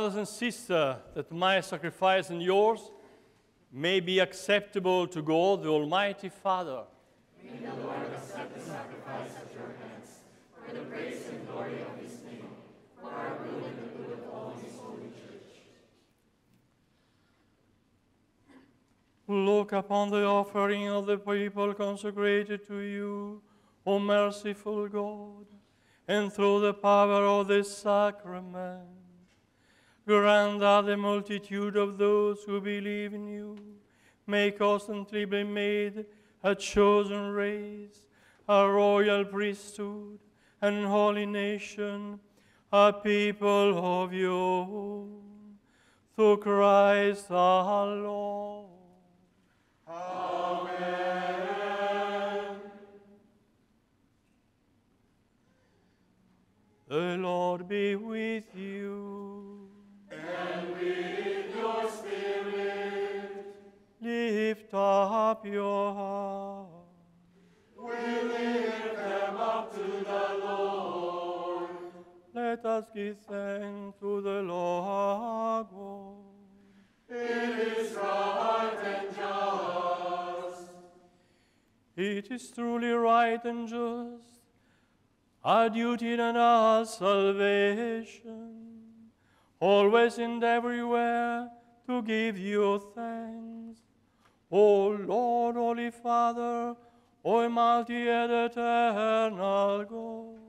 Brothers and sisters, that my sacrifice and yours may be acceptable to God, the Almighty Father. May the Lord accept the sacrifice at your hands, for the praise and glory of his name, for our good and the good of all his holy church. Look upon the offering of the people consecrated to you, O merciful God, and through the power of this sacrament, the multitude of those who believe in you may constantly be made a chosen race, a royal priesthood, and holy nation, a people of your own, through Christ our Lord. Duty and our salvation, always and everywhere to give you thanks. O Lord, Holy Father, Almighty and eternal God,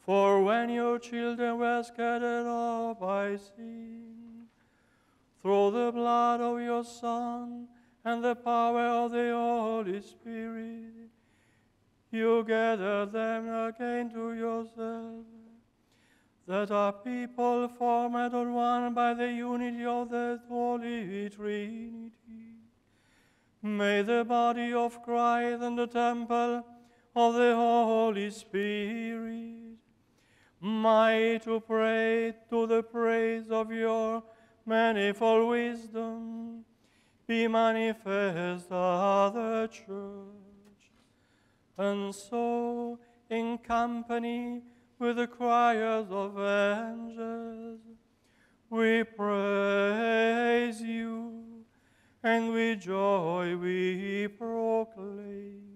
for when your children were scattered off by sin, through the blood of your Son and the power of the Holy Spirit, you gather them again to yourself, that our people formed on one by the unity of the Holy Trinity. May the body of Christ and the temple of the Holy Spirit, might to pray to the praise of your manifold wisdom, be manifest at the church. And so, in company with the choirs of angels, we praise you, and with joy we proclaim.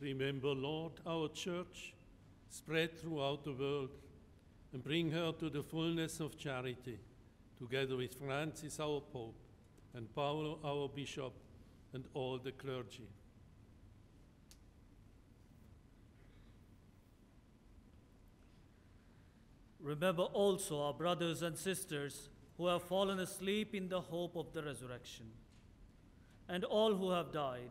Remember, Lord, our church spread throughout the world and bring her to the fullness of charity, together with Francis, our Pope, and Paolo, our Bishop, and all the clergy. Remember also our brothers and sisters who have fallen asleep in the hope of the resurrection, and all who have died.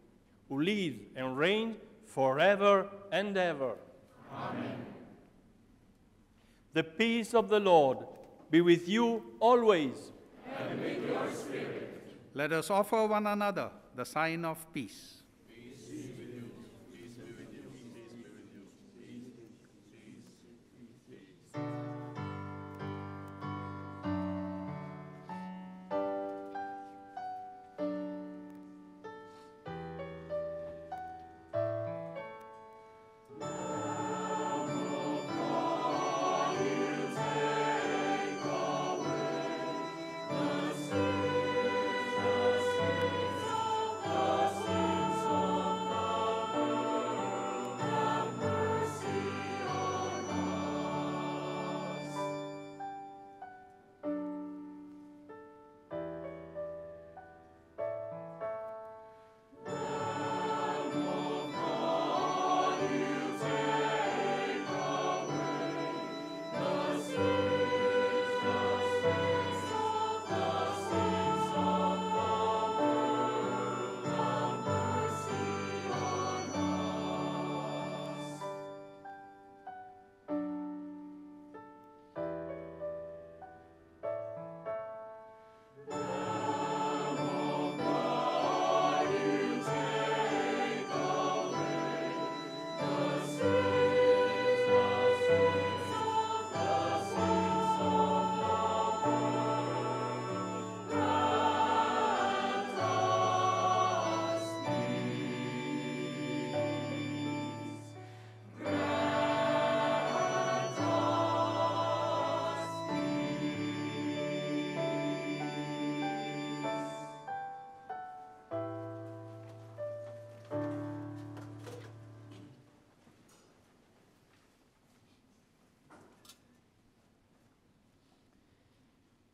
who lives and reigns forever and ever. Amen. The peace of the Lord be with you always. And with your spirit. Let us offer one another the sign of peace.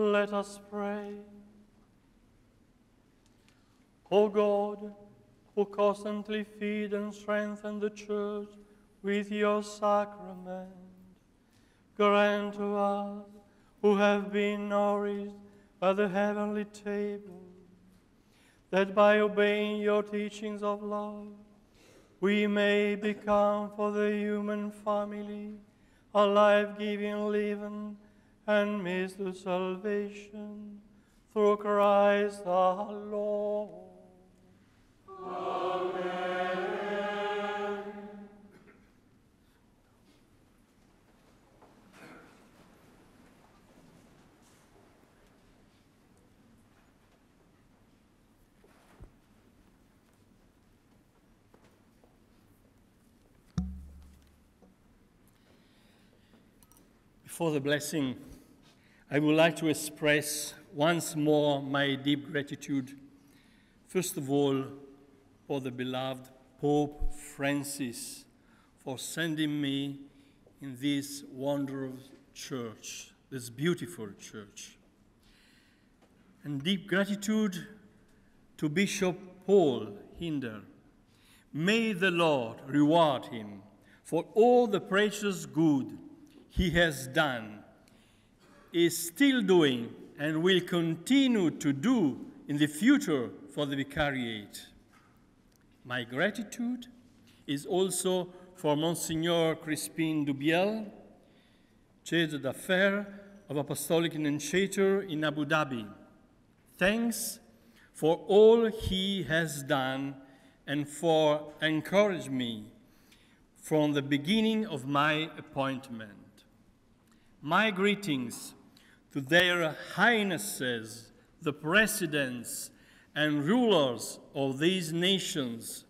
Let us pray. O God, who constantly feed and strengthen the church with your sacrament, grant to us who have been nourished by the heavenly table, that by obeying your teachings of love, we may become for the human family a life-giving leaven and means to salvation through Christ our Lord. Amen. Before the blessing, I would like to express once more my deep gratitude, first of all, for the beloved Pope Francis for sending me in this wonderful church, this beautiful church. And deep gratitude to Bishop Paul Hinder. May the Lord reward him for all the precious good he has done, is still doing, and will continue to do in the future for the Vicariate. My gratitude is also for Monsignor Crispin Dubiel, Chargé d'Affaires of Apostolic Nunciature in Abu Dhabi. Thanks for all he has done and for encouraging me from the beginning of my appointment. My greetings to their highnesses, the presidents and rulers of these nations,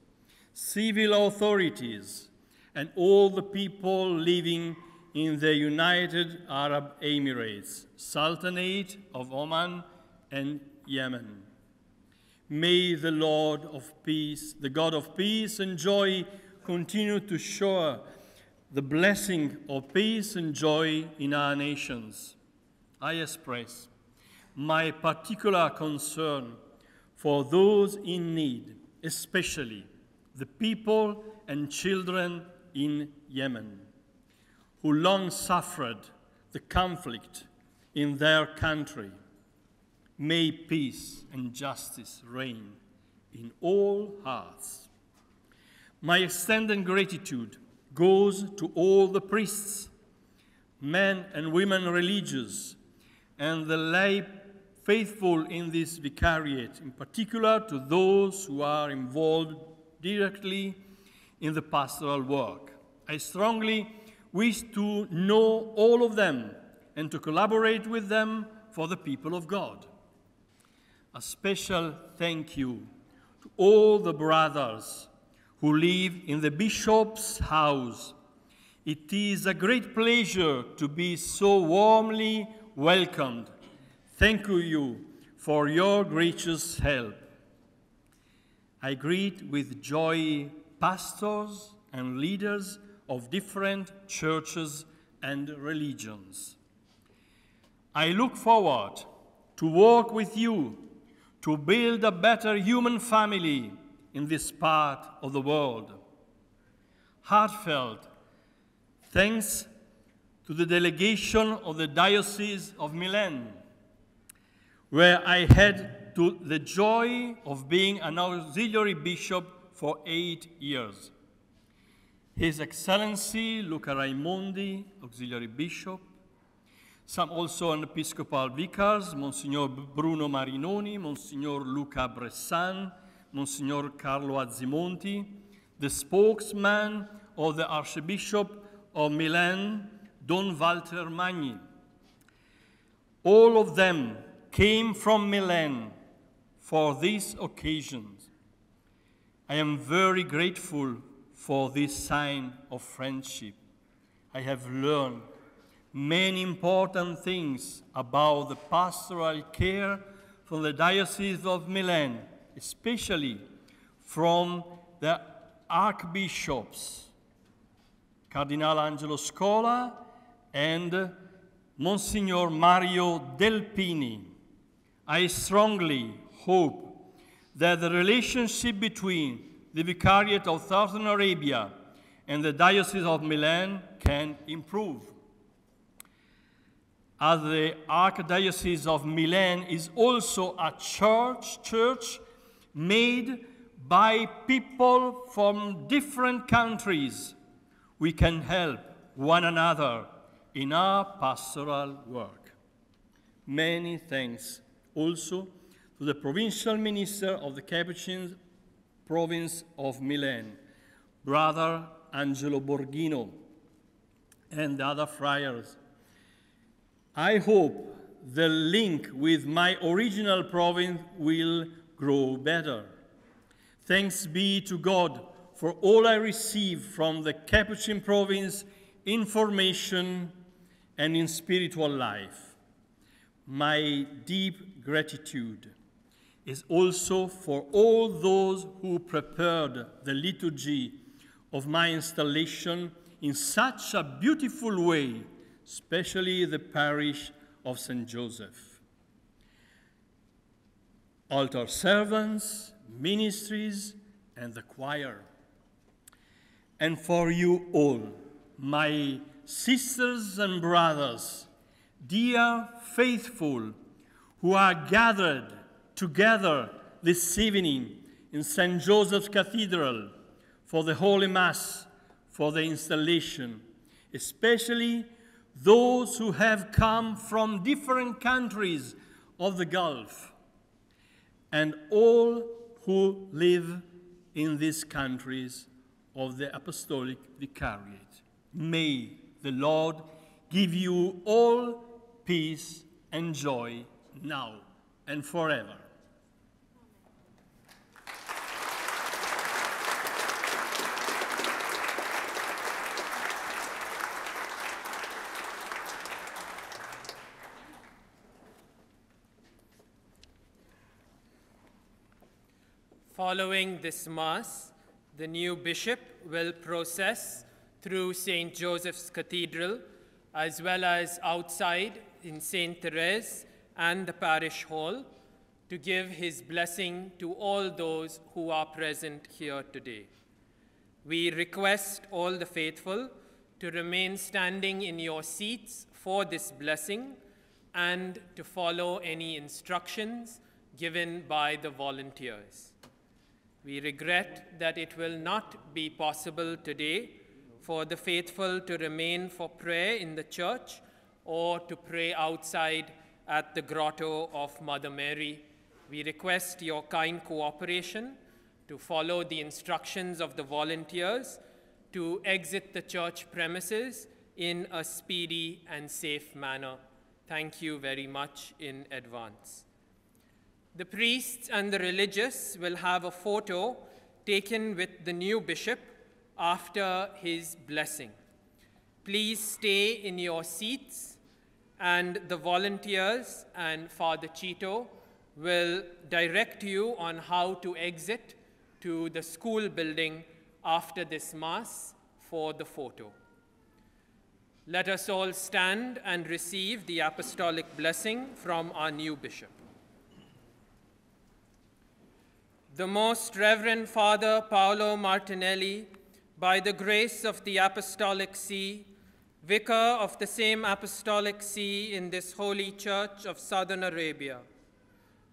civil authorities, and all the people living in the United Arab Emirates, Sultanate of Oman and Yemen. May the Lord of peace, the God of peace and joy, continue to shower the blessing of peace and joy in our nations. I express my particular concern for those in need, especially the people and children in Yemen, who long suffered the conflict in their country. May peace and justice reign in all hearts. My extended gratitude goes to all the priests, men and women religious, and the lay faithful in this vicariate, in particular to those who are involved directly in the pastoral work. I strongly wish to know all of them and to collaborate with them for the people of God. A special thank you to all the brothers who live in the bishop's house. It is a great pleasure to be so warmly welcomed. Thank you for your gracious help. I greet with joy pastors and leaders of different churches and religions. I look forward to work with you to build a better human family in this part of the world. Heartfelt thanks to the delegation of the Diocese of Milan, where I had to the joy of being an auxiliary bishop for eight years. His Excellency Luca Raimondi, Auxiliary Bishop, some also an Episcopal Vicars, Monsignor Bruno Marinoni, Monsignor Luca Bressan, Monsignor Carlo Azimonti, the spokesman of the Archbishop of Milan, Don Walter Magni. All of them came from Milan for this occasion. I am very grateful for this sign of friendship. I have learned many important things about the pastoral care from the Diocese of Milan, especially from the archbishops, Cardinal Angelo Scola and Monsignor Mario Delpini. I strongly hope that the relationship between the Vicariate of Southern Arabia and the Diocese of Milan can improve. As the Archdiocese of Milan is also a church, church made by people from different countries, we can help one another in our pastoral work. Many thanks also to the provincial minister of the Capuchin province of Milan, Brother Angelo Borghino, and the other friars. I hope the link with my original province will grow better. Thanks be to God for all I receive from the Capuchin province information and in spiritual life. My deep gratitude is also for all those who prepared the liturgy of my installation in such a beautiful way, especially the parish of St. Joseph. Altar servants, ministries, and the choir. And for you all, my sisters and brothers, dear faithful, who are gathered together this evening in St. Joseph's Cathedral for the Holy Mass, for the installation, especially those who have come from different countries of the Gulf, and all who live in these countries of the Apostolic Vicariate. May the Lord give you all peace and joy now and forever. Following this Mass, the new bishop will process through St. Joseph's Cathedral as well as outside in St. Therese and the parish hall to give his blessing to all those who are present here today. We request all the faithful to remain standing in your seats for this blessing and to follow any instructions given by the volunteers. We regret that it will not be possible today for the faithful to remain for prayer in the church or to pray outside at the grotto of Mother Mary. We request your kind cooperation to follow the instructions of the volunteers to exit the church premises in a speedy and safe manner. Thank you very much in advance. The priests and the religious will have a photo taken with the new bishop after his blessing. Please stay in your seats, and the volunteers and Father Chito will direct you on how to exit to the school building after this Mass for the photo. Let us all stand and receive the apostolic blessing from our new bishop. The Most Reverend Father Paolo Martinelli, by the grace of the Apostolic See, Vicar of the same Apostolic See in this holy church of Southern Arabia,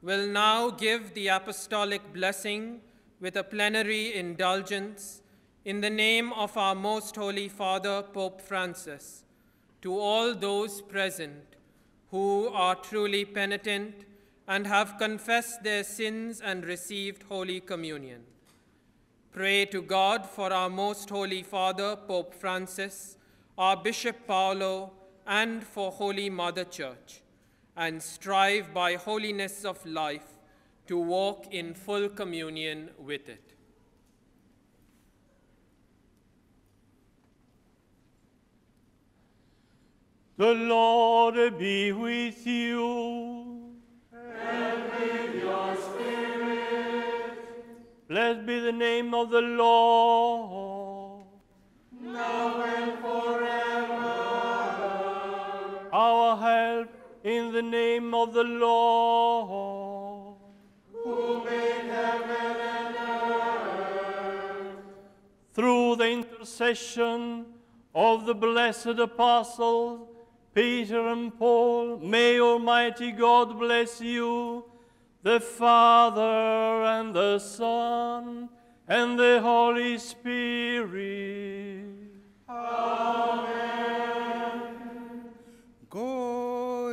will now give the apostolic blessing with a plenary indulgence in the name of our Most Holy Father, Pope Francis, to all those present who are truly penitent and have confessed their sins and received Holy Communion. Pray to God for our Most Holy Father, Pope Francis, our Bishop Paolo, and for Holy Mother Church, and strive by holiness of life to walk in full communion with it. The Lord be with you. And with your spirit, Blessed be the name of the Lord. now and forever. Our help in the name of the Lord. Who made heaven and earth, Through the intercession of the blessed apostles, Peter and Paul, may Almighty God bless you, the Father and the Son and the Holy Spirit. Amen. Go